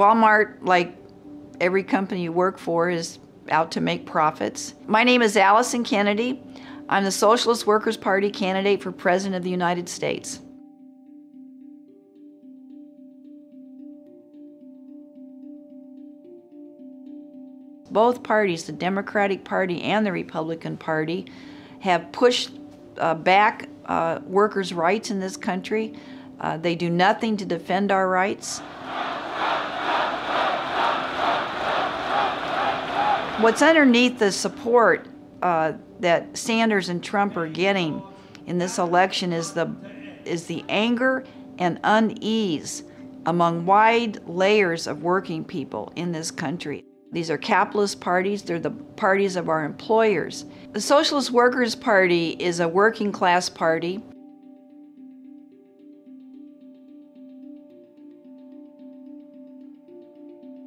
Walmart, like every company you work for, is out to make profits. My name is Alyson Kennedy. I'm the Socialist Workers Party candidate for President of the United States. Both parties, the Democratic Party and the Republican Party, have pushed uh, back uh, workers' rights in this country. Uh, they do nothing to defend our rights. What's underneath the support uh, that Sanders and Trump are getting in this election is the is the anger and unease among wide layers of working people in this country. These are capitalist parties, they're the parties of our employers. The Socialist Workers Party is a working class party.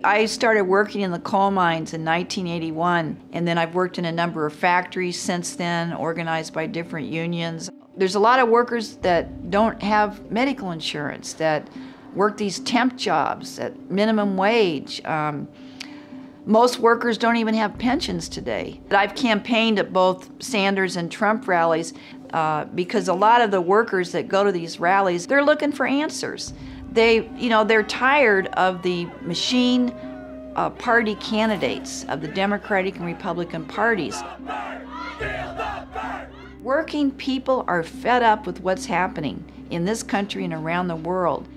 I started working in the coal mines in 1981, and then I've worked in a number of factories since then, organized by different unions. There's a lot of workers that don't have medical insurance, that work these temp jobs at minimum wage. Um, most workers don't even have pensions today. I've campaigned at both Sanders and Trump rallies uh, because a lot of the workers that go to these rallies, they're looking for answers. They, you know, they're tired of the machine uh, party candidates of the Democratic and Republican parties. Working people are fed up with what's happening in this country and around the world.